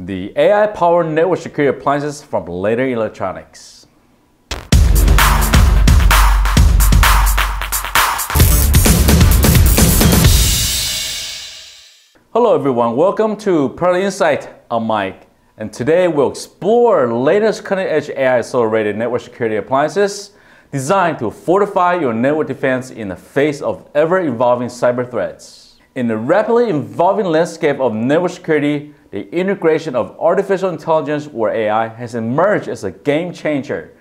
the AI-powered network security appliances from Lanner Electronics. Hello everyone, welcome to Product Insight. I'm Mike, and today we'll explore latest cutting-edge AI-accelerated network security appliances designed to fortify your network defense in the face of ever-evolving cyber threats. In the rapidly evolving landscape of network security, the integration of artificial intelligence or AI has emerged as a game changer.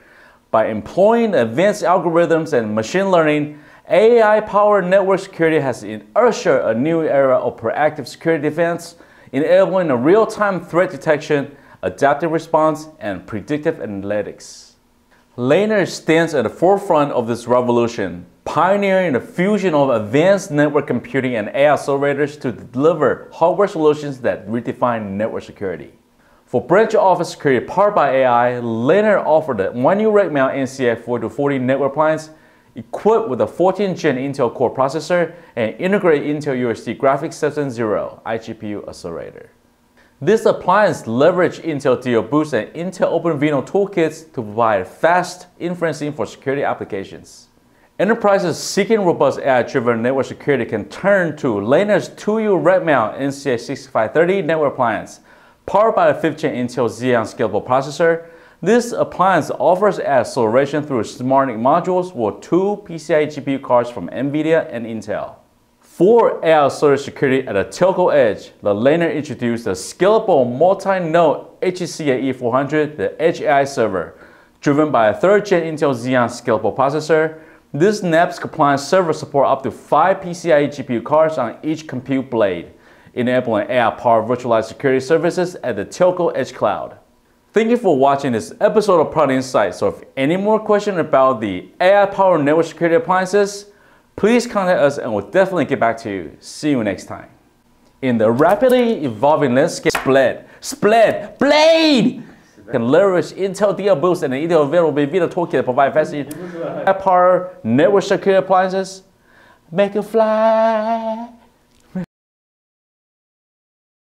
By employing advanced algorithms and machine learning, AI-powered network security has ushered a new era of proactive security defense, enabling a real-time threat detection, adaptive response, and predictive analytics. Lanner stands at the forefront of this revolution, pioneering the fusion of advanced network computing and AI accelerators to deliver hardware solutions that redefine network security. For branch office security powered by AI, Lanner offered a one new rack mount NCA 4040 network appliance equipped with a 14th gen Intel Core processor and integrated Intel UHD Graphics 7.0 iGPU accelerator. This appliance leverages Intel DL Boost and Intel OpenVINO toolkits to provide fast inferencing for security applications. Enterprises seeking robust AI-driven network security can turn to Lanner's 2U rack mount NCA6530 network appliance. Powered by the 5th gen Intel Xeon scalable processor, this appliance offers acceleration through SmartNIC modules with two PCIe GPU cards from NVIDIA and Intel. For AI storage security at the telco edge, the Lanner introduced the scalable multi-node HCA E400, the Edge AI server, driven by a 3rd gen Intel Xeon scalable processor this NEBS compliant server support up to 5 PCIe GPU cards on each compute blade, enabling AI-powered virtualized security services at the Telco Edge Cloud. Thank you for watching this episode of Product Insight. So if any more questions about the AI-powered network security appliances, please contact us and we'll definitely get back to you. See you next time. In the rapidly evolving landscape, split, split, blade! Can leverage Intel DL Boost and Intel available Vita toolkit to provide fast power network security appliances. Make it fly.